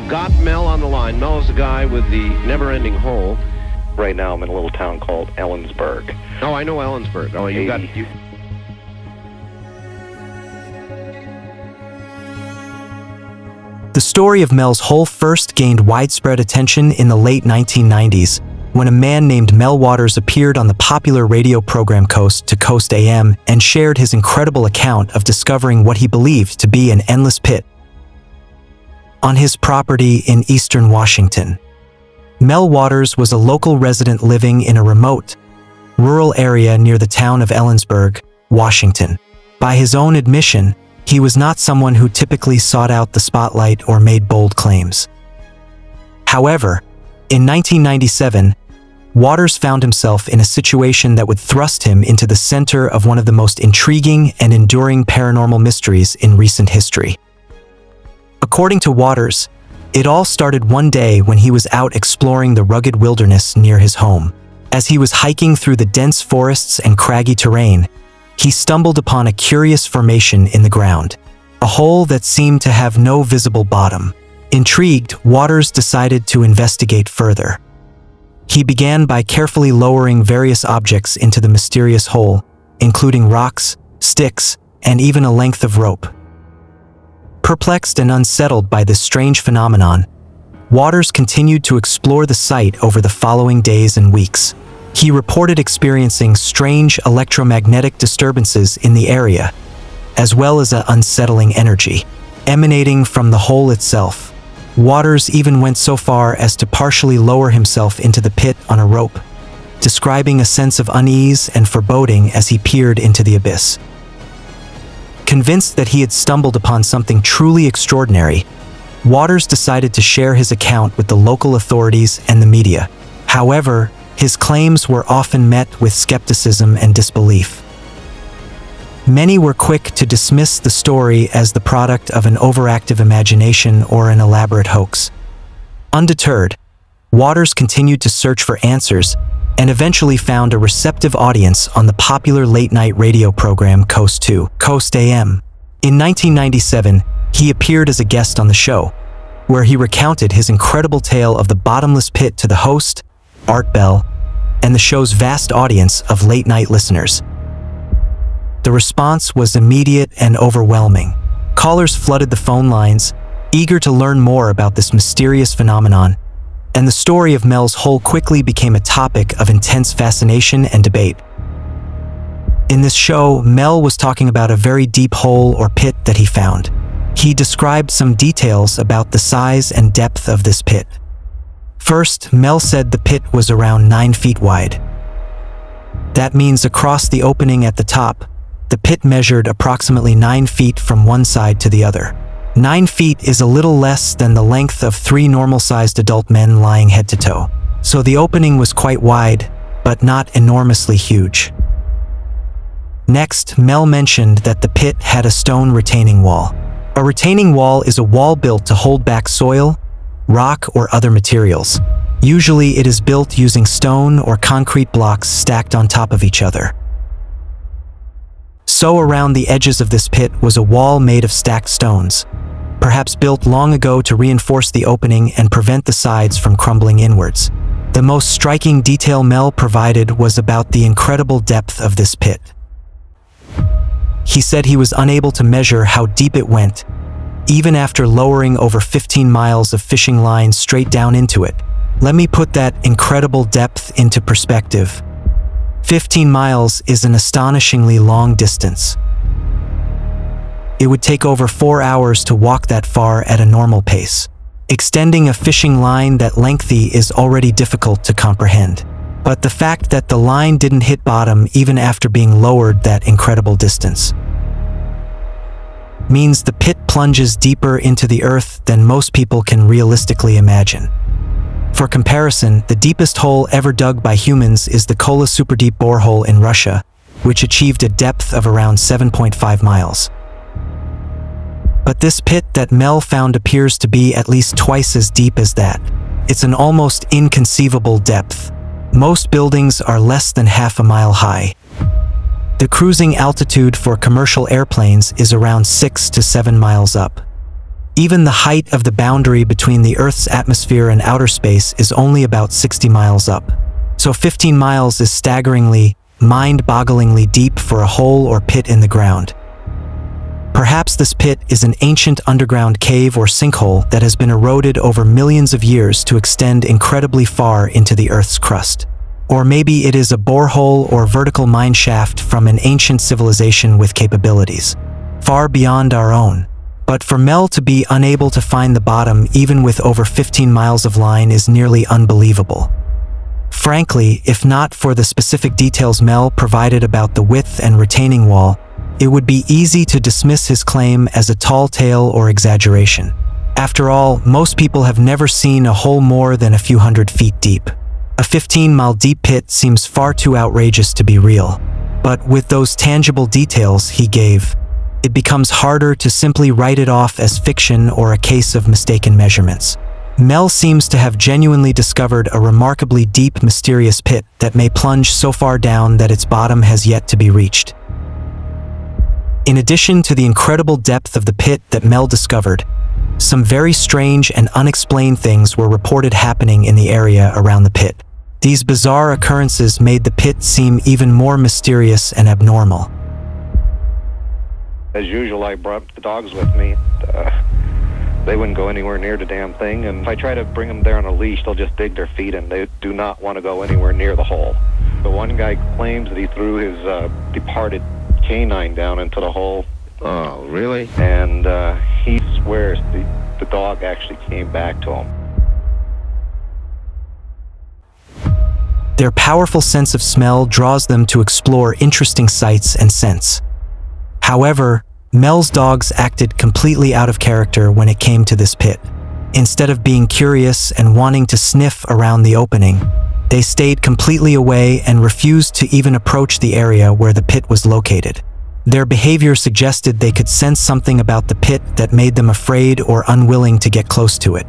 I've got Mel on the line. Mel is the guy with the never-ending hole. Right now, I'm in a little town called Ellensburg. Oh, I know Ellensburg. Oh, you got you. The story of Mel's hole first gained widespread attention in the late 1990s when a man named Mel Waters appeared on the popular radio program Coast to Coast AM and shared his incredible account of discovering what he believed to be an endless pit on his property in eastern Washington. Mel Waters was a local resident living in a remote, rural area near the town of Ellensburg, Washington. By his own admission, he was not someone who typically sought out the spotlight or made bold claims. However, in 1997, Waters found himself in a situation that would thrust him into the center of one of the most intriguing and enduring paranormal mysteries in recent history. According to Waters, it all started one day when he was out exploring the rugged wilderness near his home. As he was hiking through the dense forests and craggy terrain, he stumbled upon a curious formation in the ground, a hole that seemed to have no visible bottom. Intrigued, Waters decided to investigate further. He began by carefully lowering various objects into the mysterious hole, including rocks, sticks, and even a length of rope. Perplexed and unsettled by this strange phenomenon, Waters continued to explore the site over the following days and weeks. He reported experiencing strange electromagnetic disturbances in the area, as well as an unsettling energy emanating from the hole itself. Waters even went so far as to partially lower himself into the pit on a rope, describing a sense of unease and foreboding as he peered into the abyss. Convinced that he had stumbled upon something truly extraordinary, Waters decided to share his account with the local authorities and the media. However, his claims were often met with skepticism and disbelief. Many were quick to dismiss the story as the product of an overactive imagination or an elaborate hoax. Undeterred, Waters continued to search for answers and eventually found a receptive audience on the popular late-night radio program Coast to Coast AM. In 1997, he appeared as a guest on the show, where he recounted his incredible tale of the bottomless pit to the host, Art Bell, and the show's vast audience of late-night listeners. The response was immediate and overwhelming. Callers flooded the phone lines, eager to learn more about this mysterious phenomenon, and the story of Mel's hole quickly became a topic of intense fascination and debate. In this show, Mel was talking about a very deep hole or pit that he found. He described some details about the size and depth of this pit. First, Mel said the pit was around 9 feet wide. That means across the opening at the top, the pit measured approximately 9 feet from one side to the other. 9 feet is a little less than the length of three normal-sized adult men lying head to toe. So the opening was quite wide, but not enormously huge. Next, Mel mentioned that the pit had a stone retaining wall. A retaining wall is a wall built to hold back soil, rock, or other materials. Usually it is built using stone or concrete blocks stacked on top of each other. So around the edges of this pit was a wall made of stacked stones, perhaps built long ago to reinforce the opening and prevent the sides from crumbling inwards. The most striking detail Mel provided was about the incredible depth of this pit. He said he was unable to measure how deep it went, even after lowering over 15 miles of fishing line straight down into it. Let me put that incredible depth into perspective. 15 miles is an astonishingly long distance. It would take over four hours to walk that far at a normal pace. Extending a fishing line that lengthy is already difficult to comprehend. But the fact that the line didn't hit bottom even after being lowered that incredible distance means the pit plunges deeper into the earth than most people can realistically imagine. For comparison, the deepest hole ever dug by humans is the Kola Superdeep borehole in Russia, which achieved a depth of around 7.5 miles. But this pit that Mel found appears to be at least twice as deep as that. It's an almost inconceivable depth. Most buildings are less than half a mile high. The cruising altitude for commercial airplanes is around 6 to 7 miles up. Even the height of the boundary between the Earth's atmosphere and outer space is only about 60 miles up. So 15 miles is staggeringly, mind-bogglingly deep for a hole or pit in the ground. Perhaps this pit is an ancient underground cave or sinkhole that has been eroded over millions of years to extend incredibly far into the Earth's crust. Or maybe it is a borehole or vertical mine shaft from an ancient civilization with capabilities, far beyond our own. But for Mel to be unable to find the bottom even with over 15 miles of line is nearly unbelievable. Frankly, if not for the specific details Mel provided about the width and retaining wall, it would be easy to dismiss his claim as a tall tale or exaggeration. After all, most people have never seen a hole more than a few hundred feet deep. A 15-mile deep pit seems far too outrageous to be real. But with those tangible details he gave, it becomes harder to simply write it off as fiction or a case of mistaken measurements. Mel seems to have genuinely discovered a remarkably deep, mysterious pit that may plunge so far down that its bottom has yet to be reached. In addition to the incredible depth of the pit that Mel discovered, some very strange and unexplained things were reported happening in the area around the pit. These bizarre occurrences made the pit seem even more mysterious and abnormal. As usual, I brought the dogs with me. Uh, they wouldn't go anywhere near the damn thing, and if I try to bring them there on a leash, they'll just dig their feet in. They do not want to go anywhere near the hole. The one guy claims that he threw his uh, departed canine down into the hole. Oh, really? And uh, he swears the, the dog actually came back to him. Their powerful sense of smell draws them to explore interesting sights and scents. However, Mel's dogs acted completely out of character when it came to this pit. Instead of being curious and wanting to sniff around the opening, they stayed completely away and refused to even approach the area where the pit was located. Their behavior suggested they could sense something about the pit that made them afraid or unwilling to get close to it.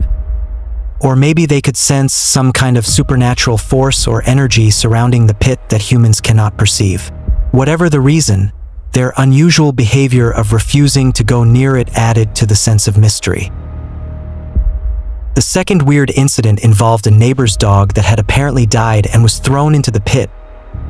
Or maybe they could sense some kind of supernatural force or energy surrounding the pit that humans cannot perceive. Whatever the reason, their unusual behavior of refusing to go near it added to the sense of mystery. The second weird incident involved a neighbor's dog that had apparently died and was thrown into the pit,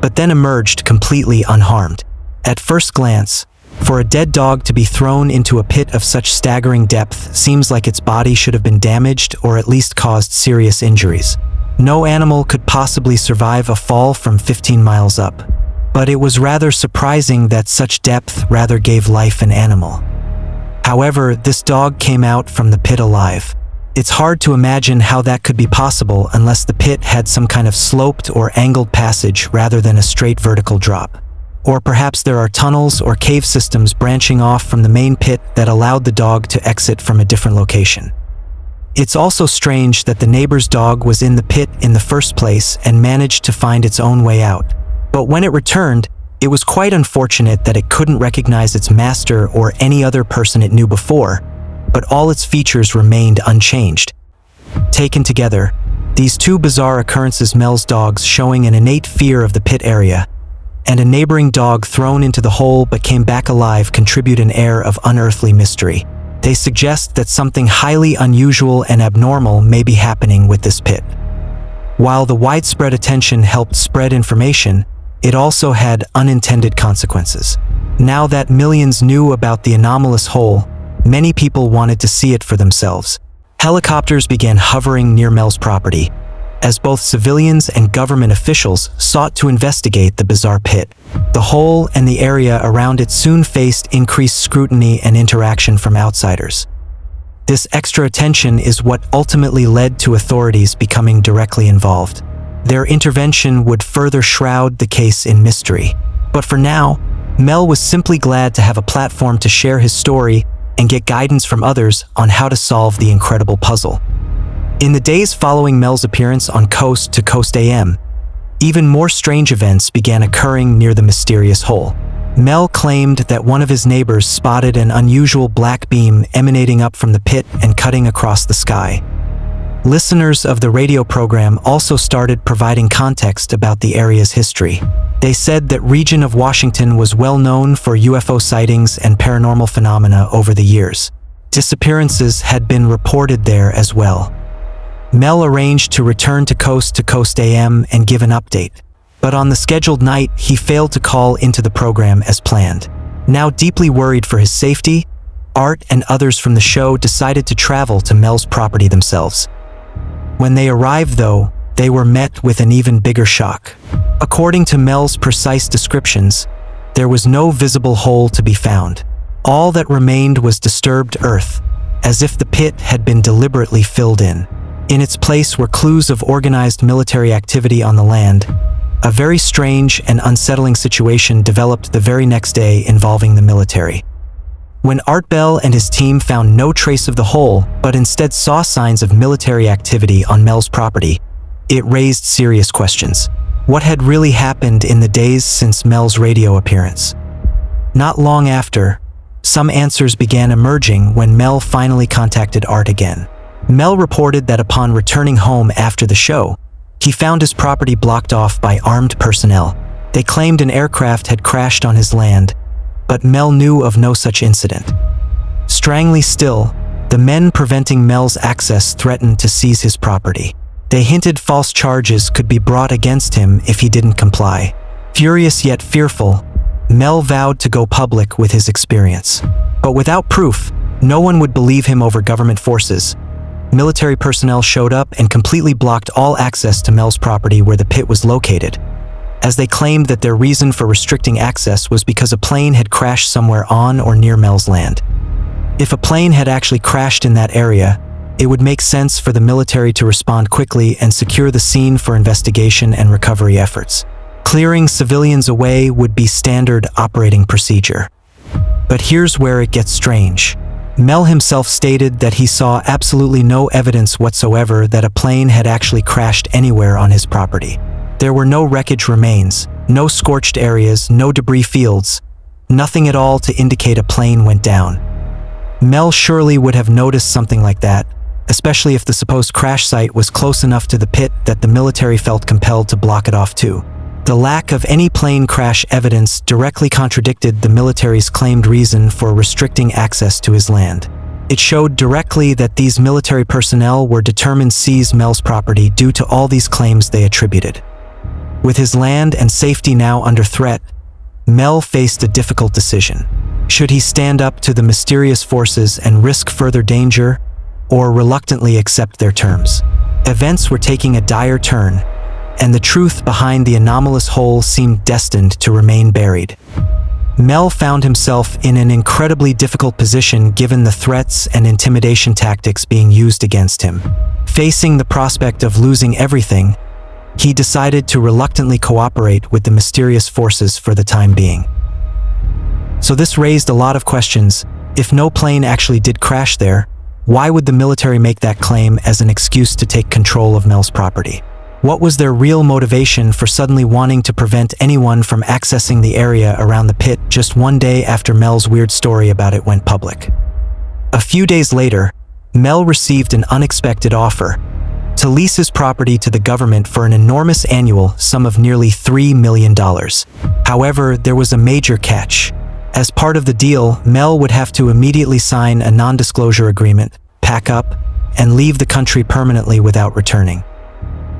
but then emerged completely unharmed. At first glance, for a dead dog to be thrown into a pit of such staggering depth seems like its body should have been damaged or at least caused serious injuries. No animal could possibly survive a fall from 15 miles up. But it was rather surprising that such depth rather gave life an animal. However, this dog came out from the pit alive. It's hard to imagine how that could be possible unless the pit had some kind of sloped or angled passage rather than a straight vertical drop. Or perhaps there are tunnels or cave systems branching off from the main pit that allowed the dog to exit from a different location. It's also strange that the neighbor's dog was in the pit in the first place and managed to find its own way out. But when it returned, it was quite unfortunate that it couldn't recognize its master or any other person it knew before, but all its features remained unchanged. Taken together, these two bizarre occurrences Mel's dogs showing an innate fear of the pit area and a neighboring dog thrown into the hole but came back alive contribute an air of unearthly mystery. They suggest that something highly unusual and abnormal may be happening with this pit. While the widespread attention helped spread information, it also had unintended consequences. Now that millions knew about the anomalous hole, many people wanted to see it for themselves. Helicopters began hovering near Mel's property, as both civilians and government officials sought to investigate the bizarre pit. The hole and the area around it soon faced increased scrutiny and interaction from outsiders. This extra attention is what ultimately led to authorities becoming directly involved. Their intervention would further shroud the case in mystery. But for now, Mel was simply glad to have a platform to share his story and get guidance from others on how to solve the incredible puzzle. In the days following Mel's appearance on Coast to Coast AM, even more strange events began occurring near the mysterious hole. Mel claimed that one of his neighbors spotted an unusual black beam emanating up from the pit and cutting across the sky. Listeners of the radio program also started providing context about the area's history. They said that region of Washington was well known for UFO sightings and paranormal phenomena over the years. Disappearances had been reported there as well. Mel arranged to return to Coast to Coast AM and give an update. But on the scheduled night, he failed to call into the program as planned. Now deeply worried for his safety, Art and others from the show decided to travel to Mel's property themselves. When they arrived, though, they were met with an even bigger shock. According to Mel's precise descriptions, there was no visible hole to be found. All that remained was disturbed earth, as if the pit had been deliberately filled in. In its place were clues of organized military activity on the land. A very strange and unsettling situation developed the very next day involving the military. When Art Bell and his team found no trace of the hole, but instead saw signs of military activity on Mel's property, it raised serious questions. What had really happened in the days since Mel's radio appearance? Not long after, some answers began emerging when Mel finally contacted Art again. Mel reported that upon returning home after the show, he found his property blocked off by armed personnel. They claimed an aircraft had crashed on his land but Mel knew of no such incident. Strangely still, the men preventing Mel's access threatened to seize his property. They hinted false charges could be brought against him if he didn't comply. Furious yet fearful, Mel vowed to go public with his experience. But without proof, no one would believe him over government forces. Military personnel showed up and completely blocked all access to Mel's property where the pit was located as they claimed that their reason for restricting access was because a plane had crashed somewhere on or near Mel's land. If a plane had actually crashed in that area, it would make sense for the military to respond quickly and secure the scene for investigation and recovery efforts. Clearing civilians away would be standard operating procedure. But here's where it gets strange. Mel himself stated that he saw absolutely no evidence whatsoever that a plane had actually crashed anywhere on his property. There were no wreckage remains, no scorched areas, no debris fields, nothing at all to indicate a plane went down. Mel surely would have noticed something like that, especially if the supposed crash site was close enough to the pit that the military felt compelled to block it off too. The lack of any plane crash evidence directly contradicted the military's claimed reason for restricting access to his land. It showed directly that these military personnel were determined to seize Mel's property due to all these claims they attributed. With his land and safety now under threat, Mel faced a difficult decision. Should he stand up to the mysterious forces and risk further danger, or reluctantly accept their terms? Events were taking a dire turn, and the truth behind the anomalous hole seemed destined to remain buried. Mel found himself in an incredibly difficult position given the threats and intimidation tactics being used against him. Facing the prospect of losing everything, he decided to reluctantly cooperate with the mysterious forces for the time being. So this raised a lot of questions. If no plane actually did crash there, why would the military make that claim as an excuse to take control of Mel's property? What was their real motivation for suddenly wanting to prevent anyone from accessing the area around the pit just one day after Mel's weird story about it went public? A few days later, Mel received an unexpected offer to lease his property to the government for an enormous annual sum of nearly $3 million. However, there was a major catch. As part of the deal, Mel would have to immediately sign a non-disclosure agreement, pack up, and leave the country permanently without returning.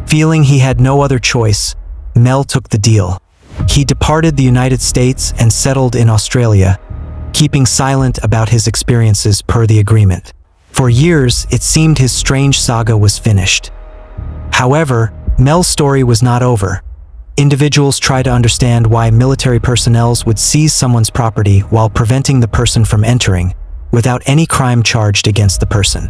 Feeling he had no other choice, Mel took the deal. He departed the United States and settled in Australia, keeping silent about his experiences per the agreement. For years, it seemed his strange saga was finished. However, Mel's story was not over. Individuals try to understand why military personnel would seize someone's property while preventing the person from entering, without any crime charged against the person.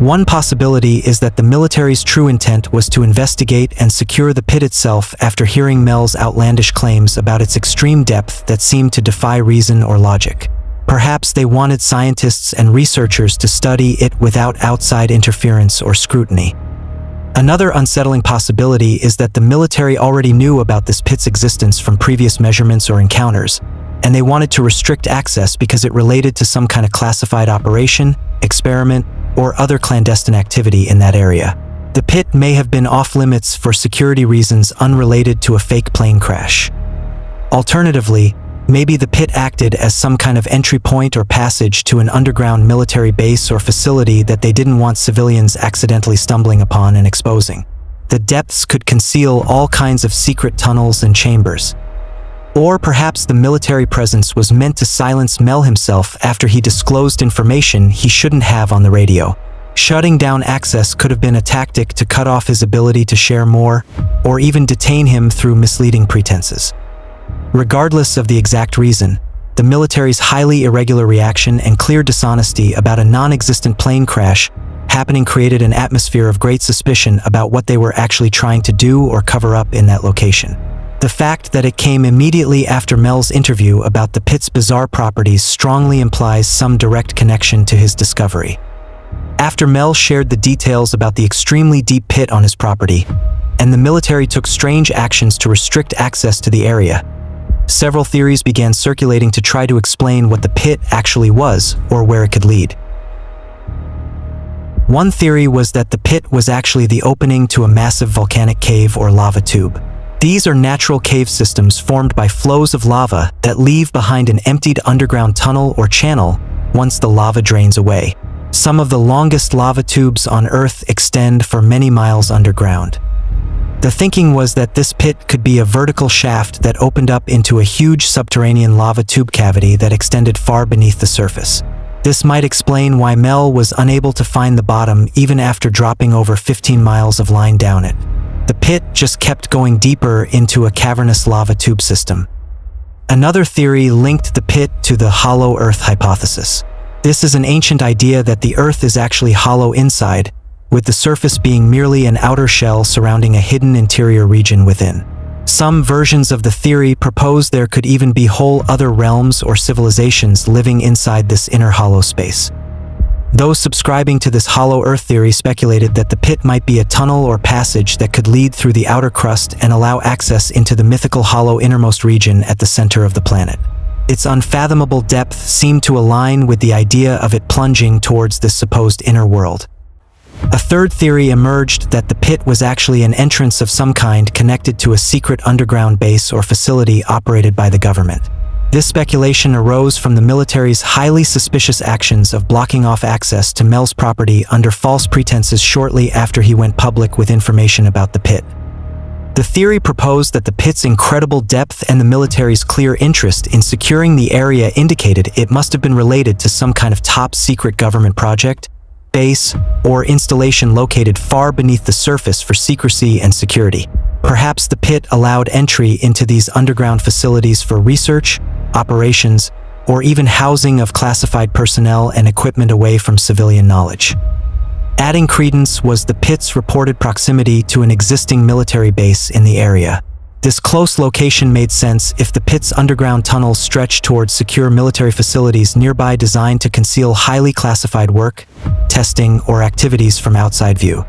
One possibility is that the military's true intent was to investigate and secure the pit itself after hearing Mel's outlandish claims about its extreme depth that seemed to defy reason or logic. Perhaps they wanted scientists and researchers to study it without outside interference or scrutiny. Another unsettling possibility is that the military already knew about this pit's existence from previous measurements or encounters, and they wanted to restrict access because it related to some kind of classified operation, experiment, or other clandestine activity in that area. The pit may have been off-limits for security reasons unrelated to a fake plane crash. Alternatively, Maybe the pit acted as some kind of entry point or passage to an underground military base or facility that they didn't want civilians accidentally stumbling upon and exposing. The depths could conceal all kinds of secret tunnels and chambers. Or perhaps the military presence was meant to silence Mel himself after he disclosed information he shouldn't have on the radio. Shutting down access could have been a tactic to cut off his ability to share more, or even detain him through misleading pretenses. Regardless of the exact reason, the military's highly irregular reaction and clear dishonesty about a non-existent plane crash happening created an atmosphere of great suspicion about what they were actually trying to do or cover up in that location. The fact that it came immediately after Mel's interview about the pit's bizarre properties strongly implies some direct connection to his discovery. After Mel shared the details about the extremely deep pit on his property, and the military took strange actions to restrict access to the area, several theories began circulating to try to explain what the pit actually was or where it could lead. One theory was that the pit was actually the opening to a massive volcanic cave or lava tube. These are natural cave systems formed by flows of lava that leave behind an emptied underground tunnel or channel once the lava drains away. Some of the longest lava tubes on Earth extend for many miles underground. The thinking was that this pit could be a vertical shaft that opened up into a huge subterranean lava tube cavity that extended far beneath the surface. This might explain why Mel was unable to find the bottom even after dropping over 15 miles of line down it. The pit just kept going deeper into a cavernous lava tube system. Another theory linked the pit to the hollow Earth hypothesis. This is an ancient idea that the Earth is actually hollow inside, with the surface being merely an outer shell surrounding a hidden interior region within. Some versions of the theory propose there could even be whole other realms or civilizations living inside this inner hollow space. Those subscribing to this hollow earth theory speculated that the pit might be a tunnel or passage that could lead through the outer crust and allow access into the mythical hollow innermost region at the center of the planet. Its unfathomable depth seemed to align with the idea of it plunging towards this supposed inner world. A third theory emerged that the pit was actually an entrance of some kind connected to a secret underground base or facility operated by the government. This speculation arose from the military's highly suspicious actions of blocking off access to Mel's property under false pretenses shortly after he went public with information about the pit. The theory proposed that the pit's incredible depth and the military's clear interest in securing the area indicated it must have been related to some kind of top-secret government project, base, or installation located far beneath the surface for secrecy and security. Perhaps the pit allowed entry into these underground facilities for research, operations, or even housing of classified personnel and equipment away from civilian knowledge. Adding credence was the pit's reported proximity to an existing military base in the area. This close location made sense if the pit's underground tunnels stretched towards secure military facilities nearby designed to conceal highly classified work, testing, or activities from outside view.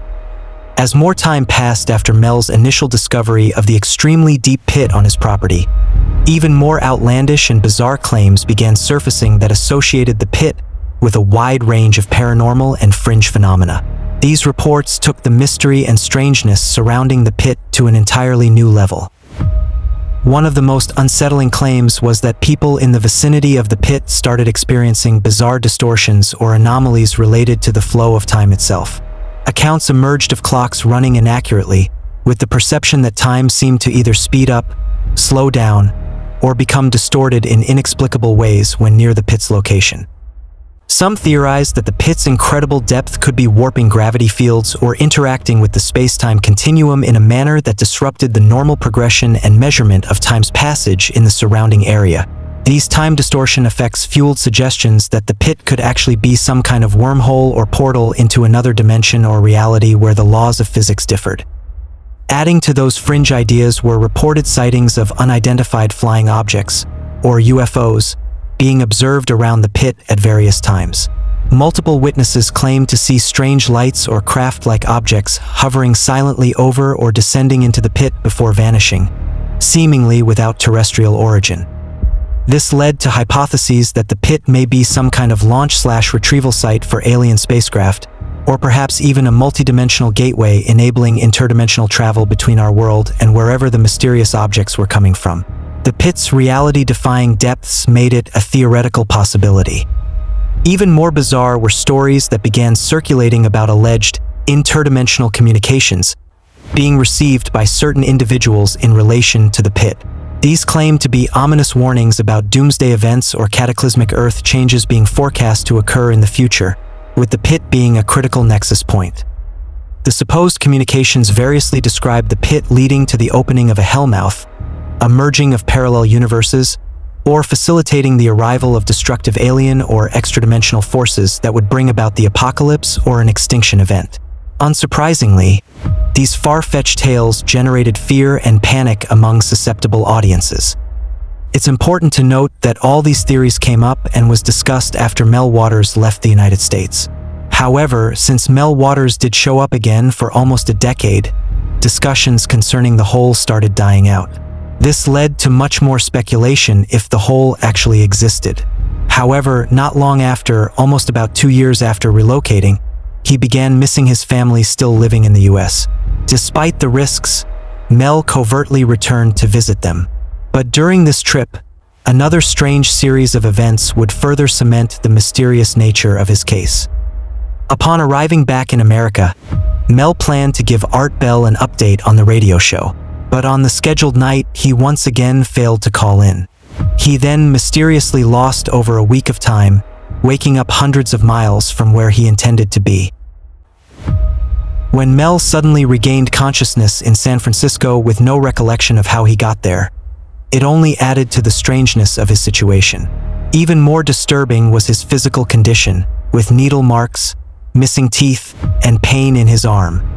As more time passed after Mel's initial discovery of the extremely deep pit on his property, even more outlandish and bizarre claims began surfacing that associated the pit with a wide range of paranormal and fringe phenomena. These reports took the mystery and strangeness surrounding the pit to an entirely new level. One of the most unsettling claims was that people in the vicinity of the pit started experiencing bizarre distortions or anomalies related to the flow of time itself. Accounts emerged of clocks running inaccurately, with the perception that time seemed to either speed up, slow down, or become distorted in inexplicable ways when near the pit's location. Some theorized that the pit's incredible depth could be warping gravity fields or interacting with the space-time continuum in a manner that disrupted the normal progression and measurement of time's passage in the surrounding area. These time distortion effects fueled suggestions that the pit could actually be some kind of wormhole or portal into another dimension or reality where the laws of physics differed. Adding to those fringe ideas were reported sightings of unidentified flying objects, or UFOs, being observed around the pit at various times. Multiple witnesses claimed to see strange lights or craft-like objects hovering silently over or descending into the pit before vanishing, seemingly without terrestrial origin. This led to hypotheses that the pit may be some kind of launch-slash-retrieval site for alien spacecraft, or perhaps even a multidimensional gateway enabling interdimensional travel between our world and wherever the mysterious objects were coming from. The pit's reality-defying depths made it a theoretical possibility. Even more bizarre were stories that began circulating about alleged interdimensional communications being received by certain individuals in relation to the pit. These claim to be ominous warnings about doomsday events or cataclysmic Earth changes being forecast to occur in the future, with the pit being a critical nexus point. The supposed communications variously describe the pit leading to the opening of a hellmouth, a merging of parallel universes, or facilitating the arrival of destructive alien or extradimensional forces that would bring about the apocalypse or an extinction event. Unsurprisingly, these far-fetched tales generated fear and panic among susceptible audiences. It's important to note that all these theories came up and was discussed after Mel Waters left the United States. However, since Mel Waters did show up again for almost a decade, discussions concerning the hole started dying out. This led to much more speculation if the hole actually existed. However, not long after, almost about two years after relocating, he began missing his family still living in the US. Despite the risks, Mel covertly returned to visit them. But during this trip, another strange series of events would further cement the mysterious nature of his case. Upon arriving back in America, Mel planned to give Art Bell an update on the radio show, but on the scheduled night, he once again failed to call in. He then mysteriously lost over a week of time, waking up hundreds of miles from where he intended to be. When Mel suddenly regained consciousness in San Francisco with no recollection of how he got there, it only added to the strangeness of his situation. Even more disturbing was his physical condition, with needle marks, missing teeth, and pain in his arm.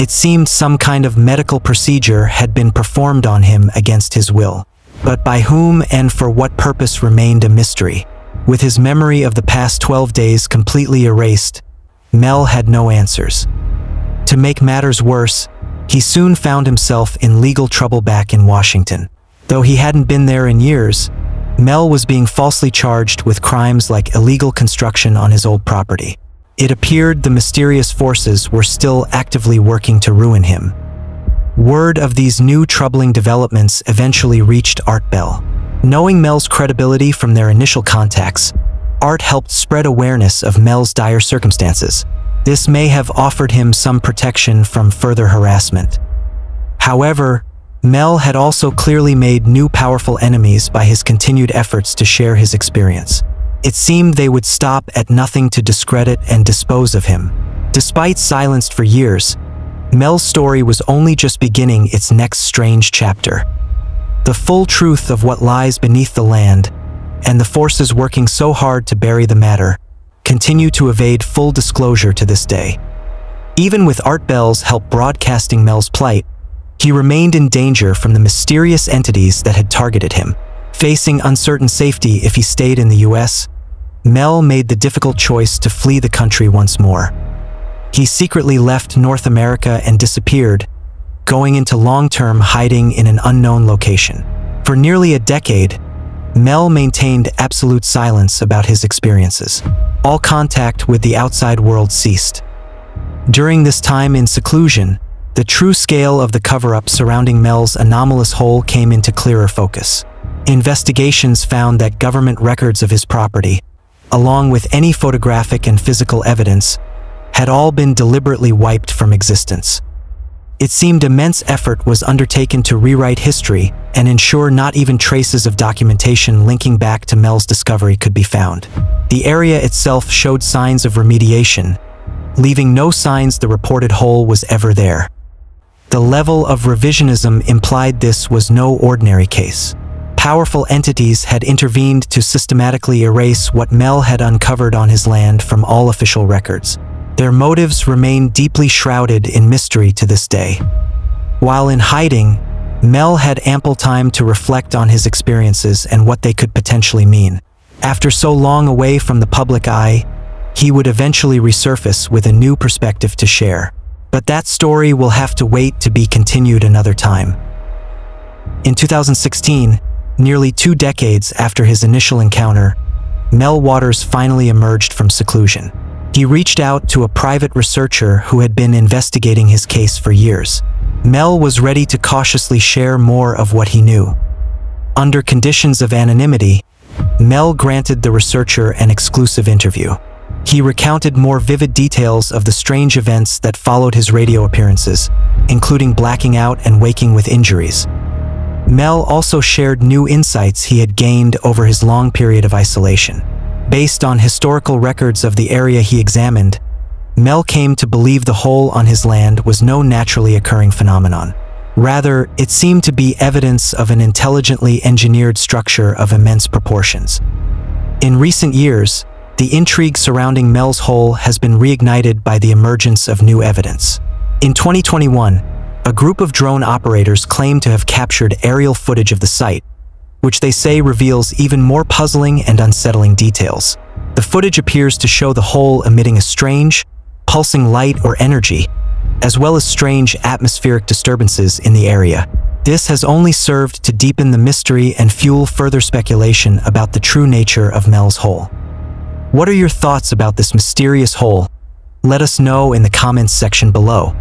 It seemed some kind of medical procedure had been performed on him against his will. But by whom and for what purpose remained a mystery. With his memory of the past 12 days completely erased, Mel had no answers. To make matters worse, he soon found himself in legal trouble back in Washington. Though he hadn't been there in years, Mel was being falsely charged with crimes like illegal construction on his old property. It appeared the mysterious forces were still actively working to ruin him. Word of these new troubling developments eventually reached Art Bell. Knowing Mel's credibility from their initial contacts, Art helped spread awareness of Mel's dire circumstances. This may have offered him some protection from further harassment. However, Mel had also clearly made new powerful enemies by his continued efforts to share his experience. It seemed they would stop at nothing to discredit and dispose of him. Despite silenced for years, Mel's story was only just beginning its next strange chapter. The full truth of what lies beneath the land, and the forces working so hard to bury the matter, continue to evade full disclosure to this day. Even with Art Bell's help broadcasting Mel's plight, he remained in danger from the mysterious entities that had targeted him. Facing uncertain safety if he stayed in the US, Mel made the difficult choice to flee the country once more. He secretly left North America and disappeared, going into long-term hiding in an unknown location. For nearly a decade, Mel maintained absolute silence about his experiences. All contact with the outside world ceased. During this time in seclusion, the true scale of the cover-up surrounding Mel's anomalous hole came into clearer focus. Investigations found that government records of his property, along with any photographic and physical evidence, had all been deliberately wiped from existence. It seemed immense effort was undertaken to rewrite history and ensure not even traces of documentation linking back to Mel's discovery could be found. The area itself showed signs of remediation, leaving no signs the reported hole was ever there. The level of revisionism implied this was no ordinary case. Powerful entities had intervened to systematically erase what Mel had uncovered on his land from all official records. Their motives remain deeply shrouded in mystery to this day. While in hiding, Mel had ample time to reflect on his experiences and what they could potentially mean. After so long away from the public eye, he would eventually resurface with a new perspective to share. But that story will have to wait to be continued another time. In 2016, nearly two decades after his initial encounter, Mel Waters finally emerged from seclusion. He reached out to a private researcher who had been investigating his case for years. Mel was ready to cautiously share more of what he knew. Under conditions of anonymity, Mel granted the researcher an exclusive interview. He recounted more vivid details of the strange events that followed his radio appearances, including blacking out and waking with injuries. Mel also shared new insights he had gained over his long period of isolation. Based on historical records of the area he examined, Mel came to believe the hole on his land was no naturally occurring phenomenon. Rather, it seemed to be evidence of an intelligently engineered structure of immense proportions. In recent years, the intrigue surrounding Mel's Hole has been reignited by the emergence of new evidence. In 2021, a group of drone operators claim to have captured aerial footage of the site, which they say reveals even more puzzling and unsettling details. The footage appears to show the hole emitting a strange, pulsing light or energy, as well as strange atmospheric disturbances in the area. This has only served to deepen the mystery and fuel further speculation about the true nature of Mel's Hole. What are your thoughts about this mysterious hole? Let us know in the comments section below.